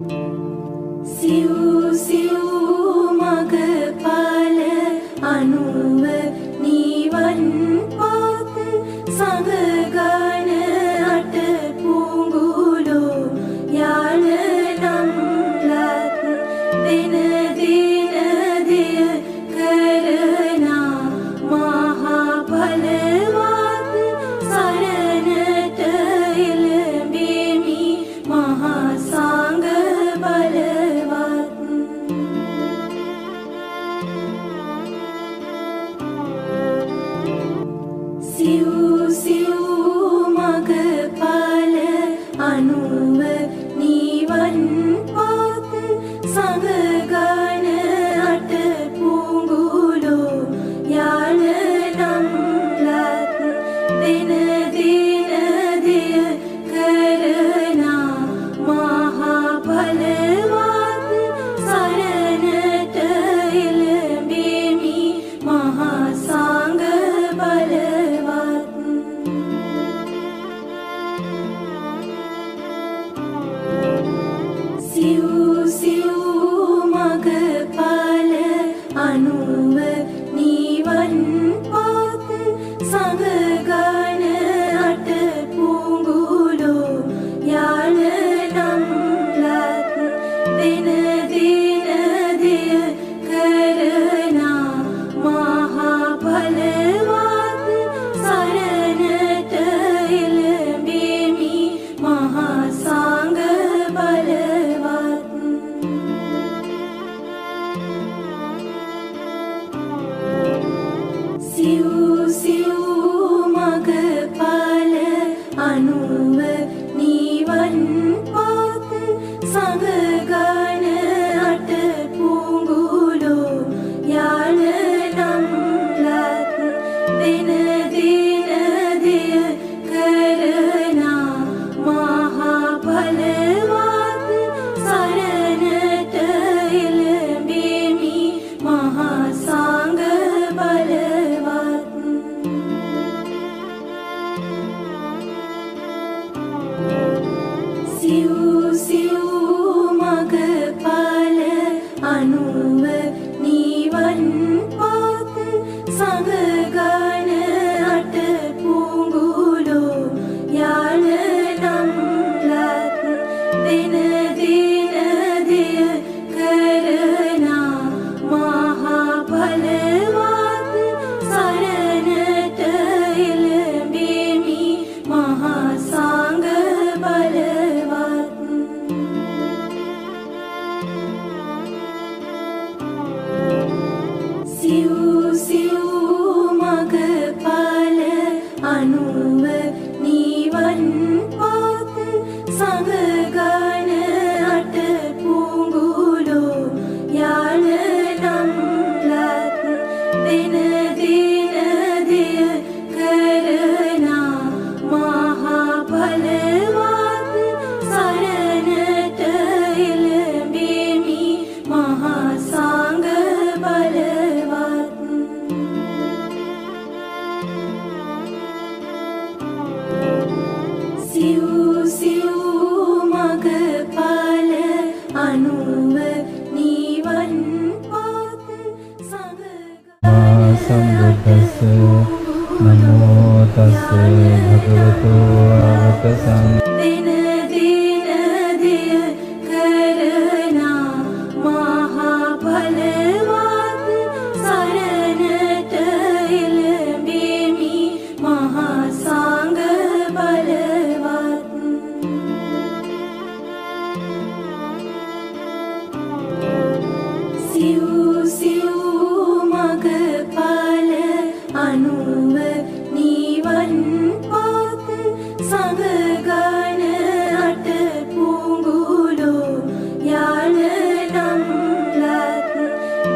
Siu, siu. you. be නමෝ තස්ස භගවතු ආරහත සම්මා පත් සඳගන අට පුගුලු යාන නම්ලත්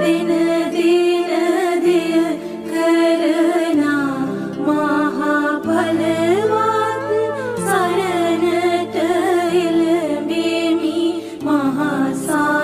වෙනදිනදිය කරන මහපලවත් සරණට එළබෙමි මහසා